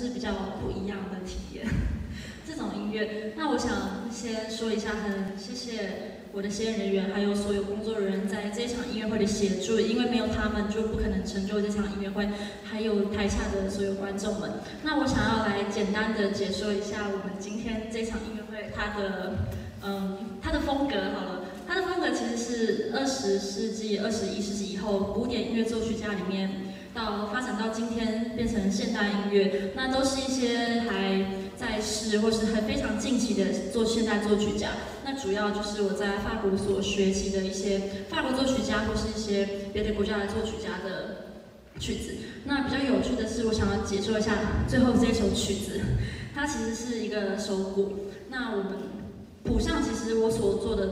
是比较不一样的体验。这种音乐，那我想先说一下，很谢谢我的协演人员，还有所有工作人员在这场音乐会的协助，因为没有他们就不可能成就这场音乐会，还有台下的所有观众们。那我想要来简单的解说一下我们今天这场音乐会它的，嗯，它的风格好了，它的风格其实是二十世纪、二十一世纪以后古典音乐作曲家里面。到发展到今天变成现代音乐，那都是一些还在世或是很非常近期的做现代作曲家。那主要就是我在法国所学习的一些法国作曲家或是一些别的国家的作曲家的曲子。那比较有趣的是，我想要解说一下最后这一首曲子，它其实是一个手鼓。那我们。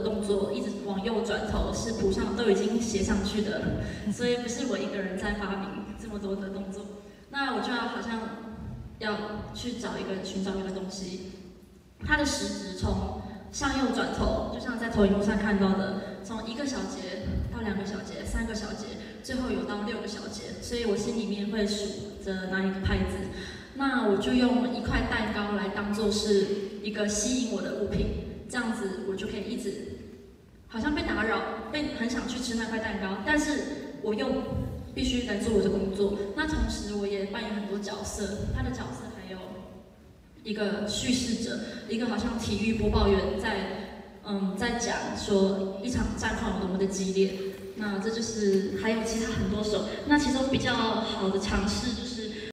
动作一直往右转头，是谱上都已经写上去的，所以不是我一个人在发明这么多的动作。那我就要好像要去找一个寻找一个东西，它的时值从向右转头，就像在投影幕上看到的，从一个小节到两个小节、三个小节，最后有到六个小节，所以我心里面会数着哪一个拍子。那我就用一块蛋糕来当做是一个吸引我的物品。这样子我就可以一直好像被打扰，被很想去吃那块蛋糕，但是我又必须来做我的工作。那同时我也扮演很多角色，他的角色还有一个叙事者，一个好像体育播报员在嗯在讲说一场战况多么的激烈。那这就是还有其他很多首，那其中比较好的尝试就是。